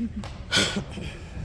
嗯。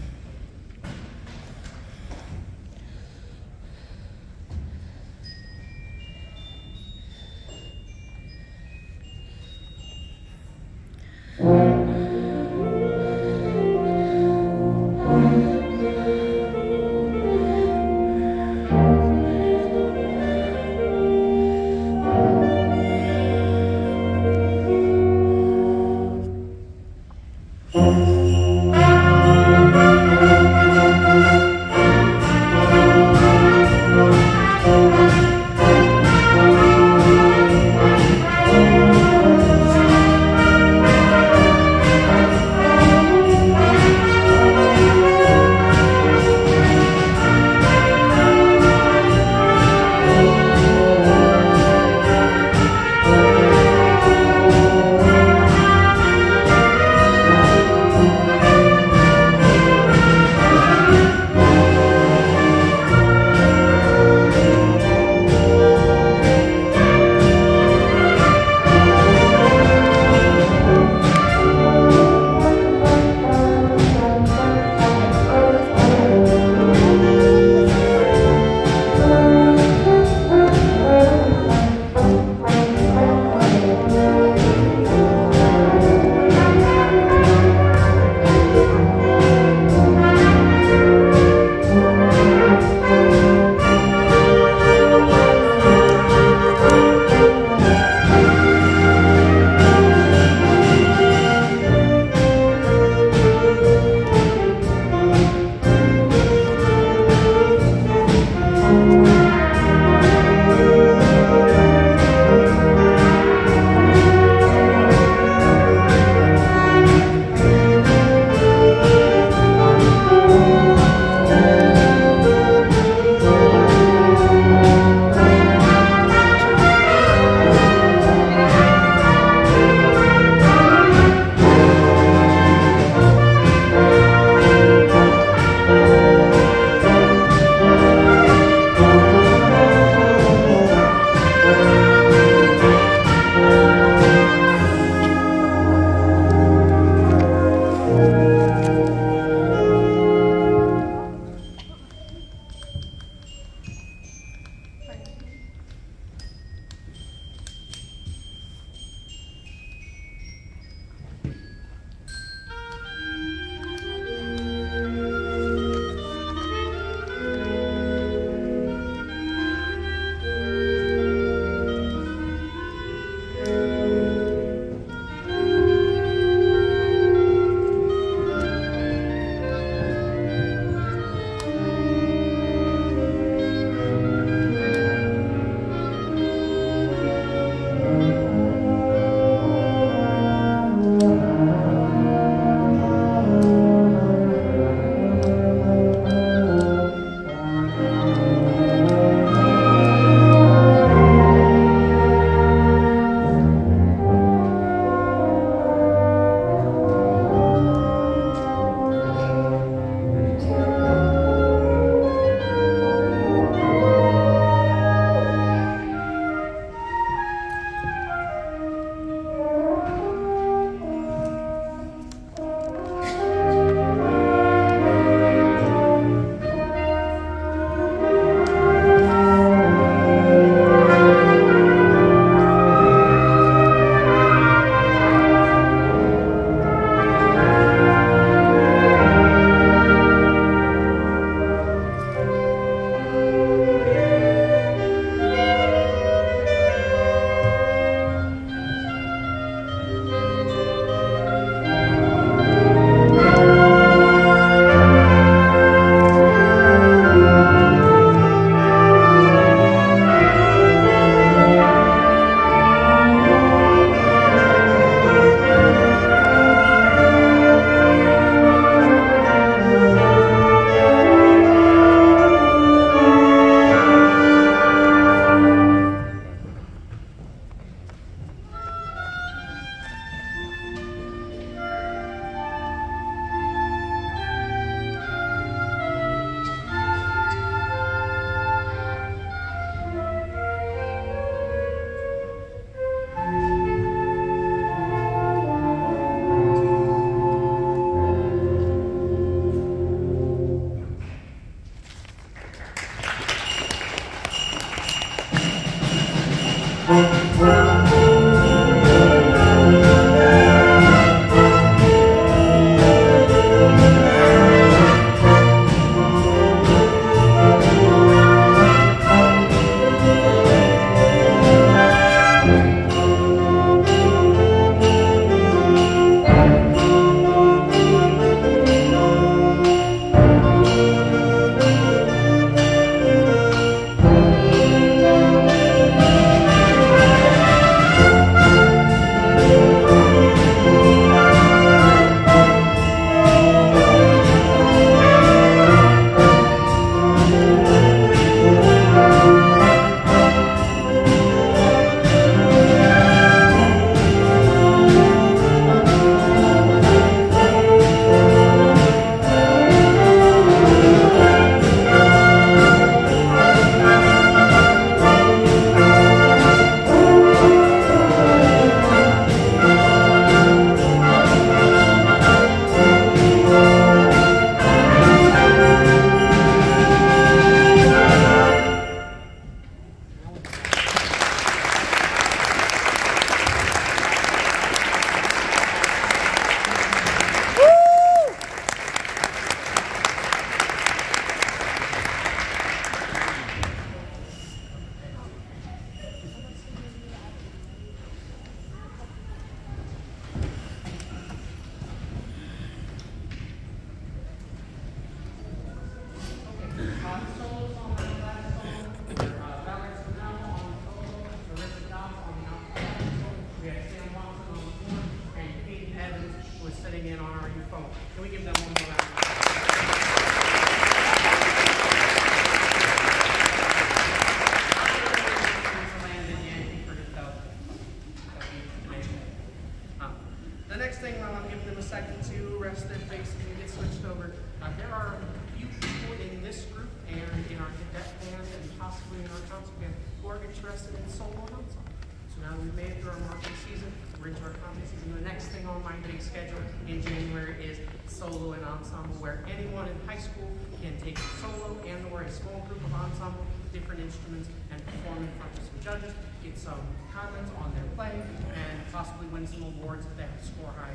in January is solo and ensemble, where anyone in high school can take solo and or a small group of ensemble, different instruments, and perform in front of some judges, get some comments on their play, and possibly win some awards if they have score high.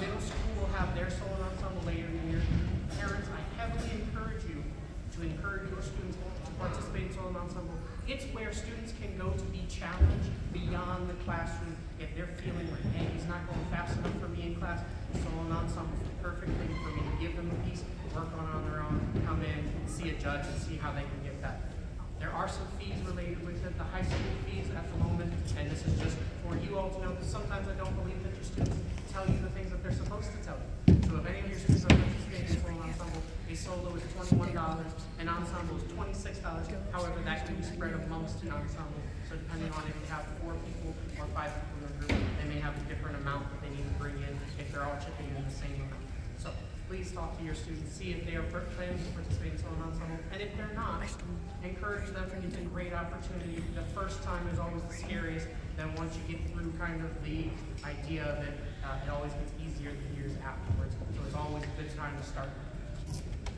Middle school will have their solo and ensemble later in the year. Parents, I heavily encourage you to encourage your students to participate in solo and ensemble. It's where students can go to be challenged beyond the classroom. If they're feeling like, hey, he's not going fast enough for me in class, and ensemble is the perfect thing for me to give them a piece, work on it on their own, come in, see a judge, and see how they can get better. There are some fees related with it, the high school fees at the moment, and this is just for you all to know, because sometimes I don't believe that your students tell you the things that they're supposed to tell you. So if any of your students are participating in solo ensemble, a solo is twenty-one dollars, an ensemble is twenty-six dollars. However, that can be spread amongst an ensemble, so depending on if you have four people or five people in a group, they may have a different amount that they need to bring in if they're all chipping in the same amount. So please talk to your students, see if they are planning to participate in solo ensemble, and if they're not, encourage them, it's a great opportunity. The first time is always the scariest, then once you get through kind of the idea of it, uh, it always gets easier the years afterwards, so it's always a good time to start.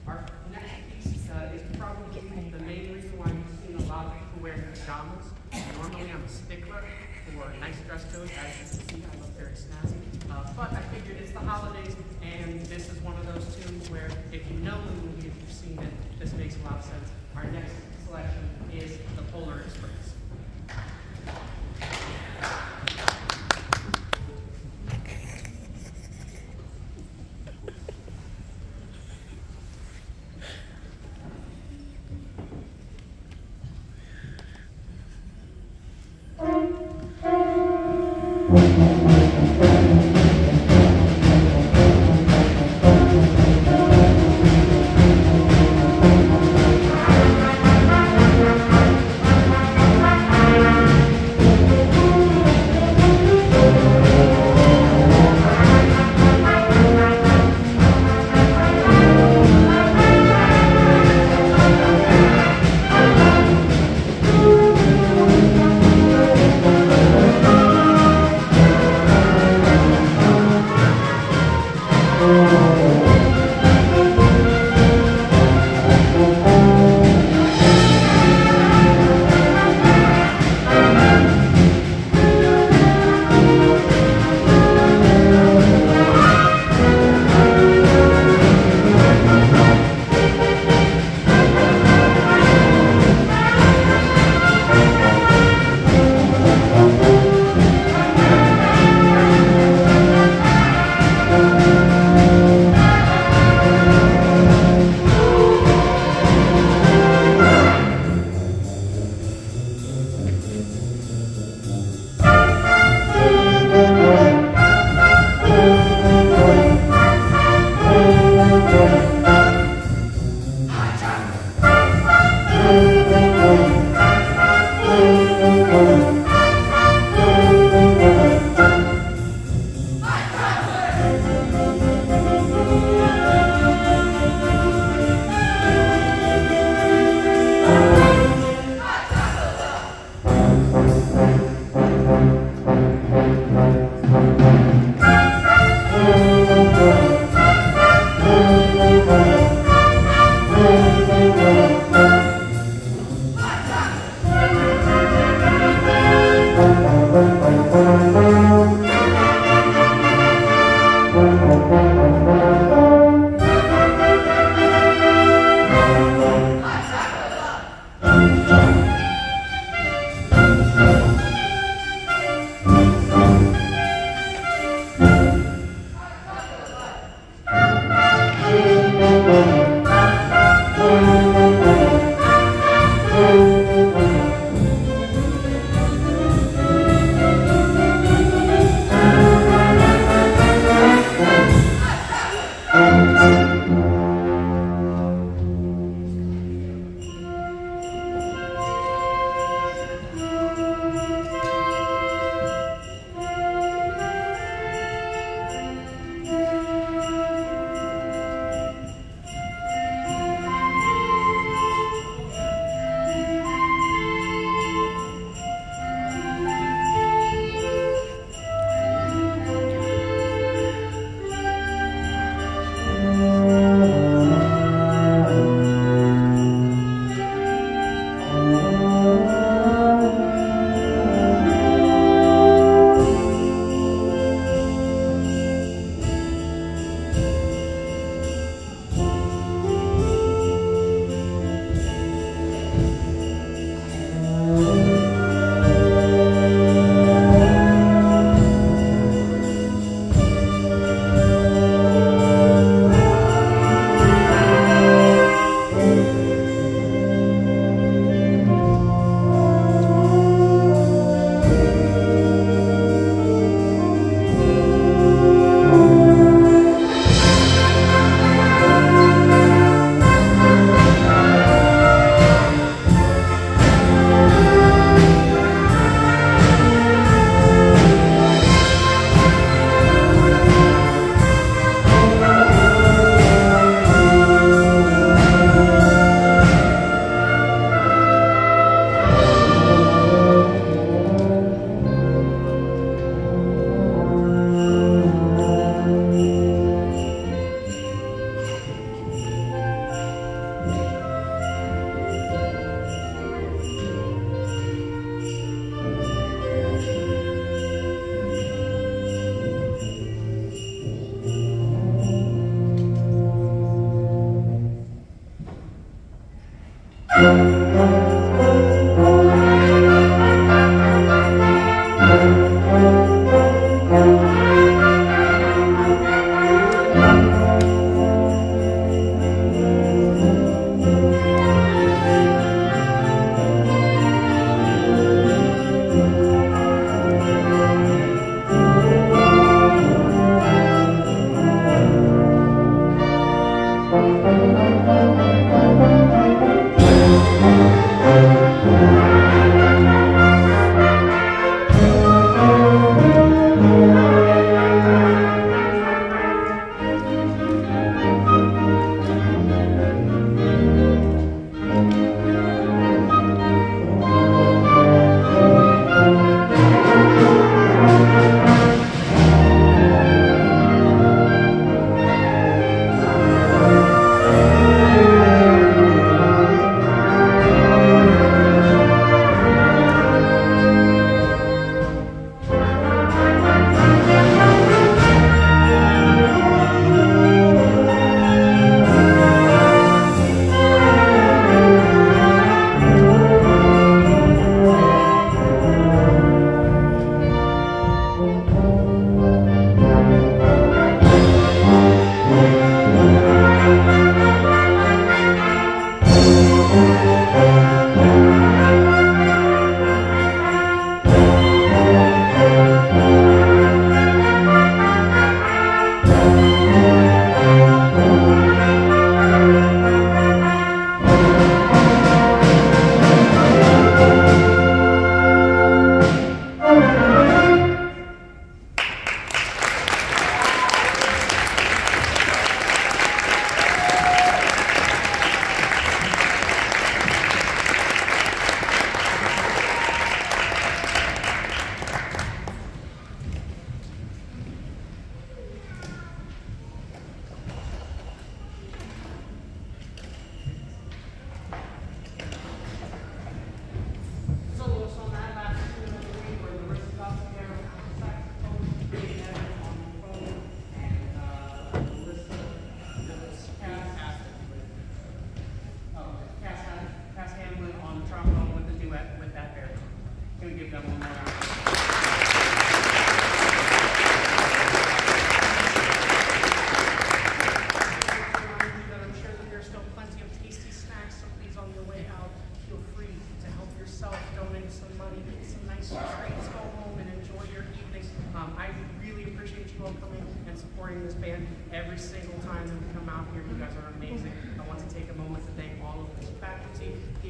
Our next piece uh, is probably the main reason why you've seen a lot of people wearing pajamas. I'm a stickler for nice dress codes, as you can see, I look very snazzy. Uh, but I figured it's the holidays, and this is one of those tunes where if you know the movie, if you've seen it, this makes a lot of sense. Our next selection is The Polar Express.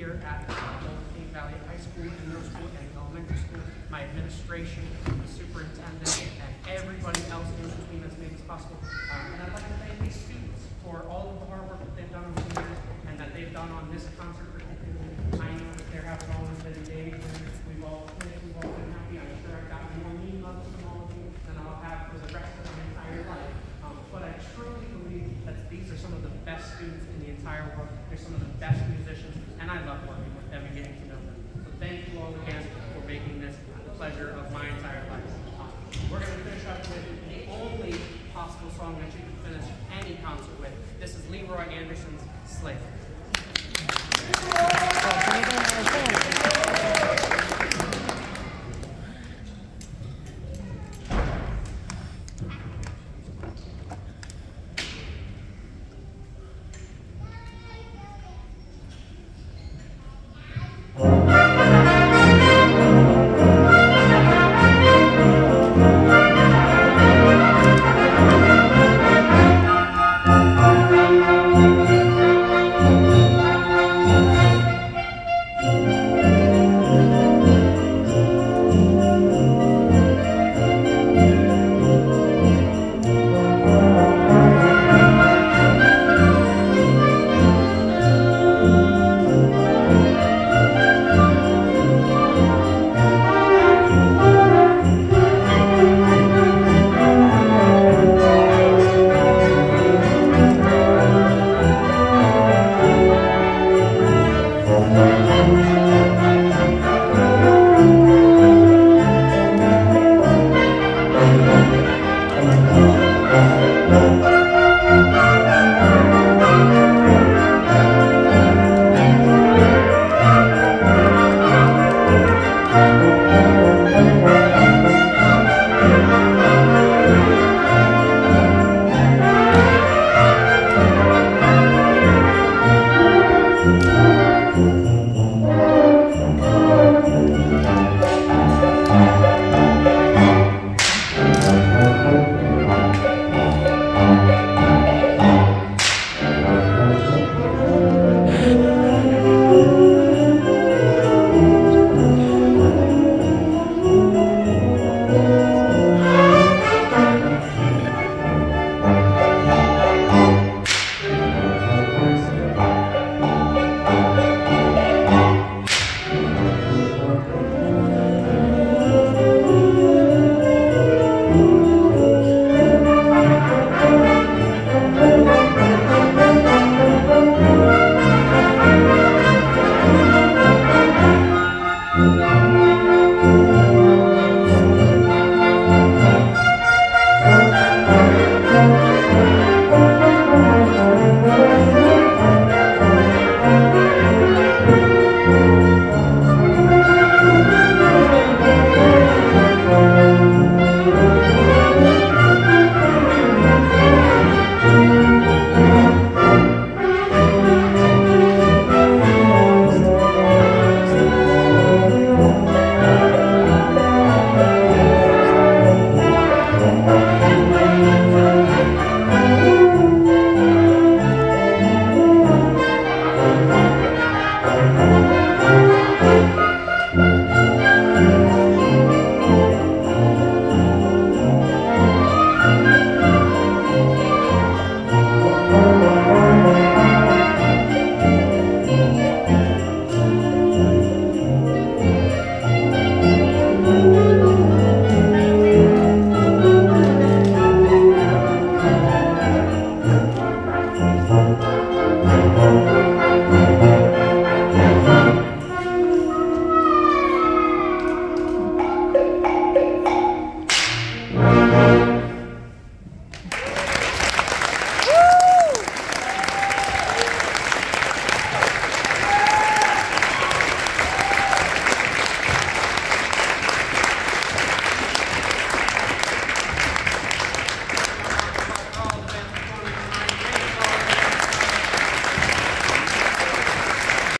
Here at Golden Gate Valley High School, and middle school, and elementary school, my administration, the superintendent, and everybody else in between that's made this possible. Uh, and I'd like to thank these students for all of the hard work that they've done over the years and that they've done on this concert particularly. I know that there have always been days when we've all finished, we've all been happy. I'm sure I've gotten more mean levels from all of you than I'll have for the rest of my entire life. Um, but I truly believe that these are some of the best students in the entire world. They're some of the best musicians, and I love working with them and getting to know them. So thank you all again for making this the pleasure of my entire life. Um, We're going to finish up with the only possible song that you can finish any concert with. This is Leroy Anderson's Sleigh Ride.